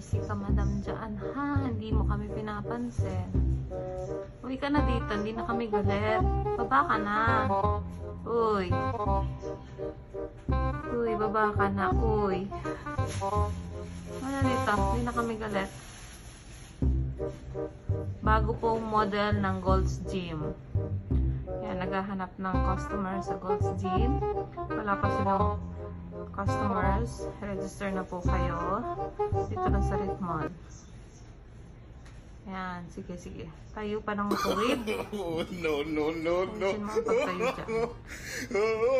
noisy ka madam dyan ha. Hindi mo kami pinapansin. Uy ka na dito, hindi na kami galit. Baba ka na. Uy. Uy, baba ka na. Uy. Ano dito? Hindi na kami galit. Bago pong model ng Gold's Gym. Yan, naghahanap ng customer sa Gold's Gym. Wala pa silang customers. Register na po kayo. Dito lang sa Ritmon. Yan, sige, sige. Tayo pa ng tuwid. Oh, no, no, no, no. Ayusin mo ang pagtayo dyan.